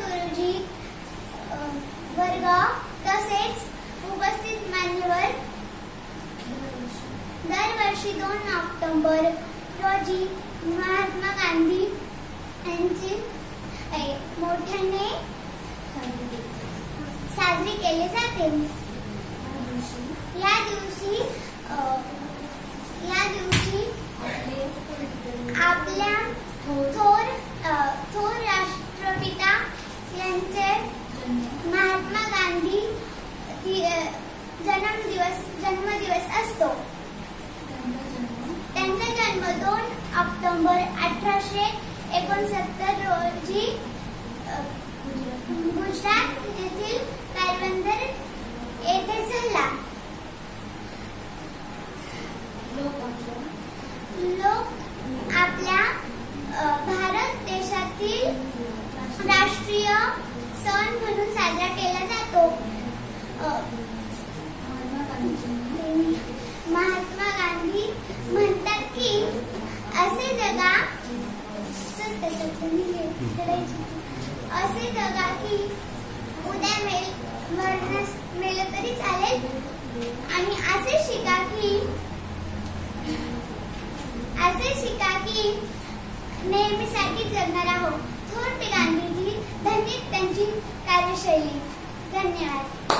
गुरुजी वर्ग तसेच उपस्थित मान्यवर दरवर्षी दोन ऑक्टोबर रोजी महात्मा गांधी यांची मोठ्याने साजरी केले जाते आपल्या थोर थोर राष्ट्रपिता यांचे महात्मा गांधी जन्मदिवस जन्मदिवस असतो. त्यांचा जन्म दोन ऑक्टोबर अठराशे एकोणसत्तर रोजी गुजरात येथील पोरबंदर येथे झाला. लोक आपल्या भारत देशातील राष्ट्रीय सण म्हणून साजरा केला जातो. महात्मा गांधी म्हणतात की असे जगा असे जगा की उद्या मेल मरणास मेलं तरी चालेल. आणि असे शिका की असे शिका की नेहमीसाठी जगणार आहोत. थोर ते गांधीजी धन्य त्यांची कार्यशैली. धन्यवाद.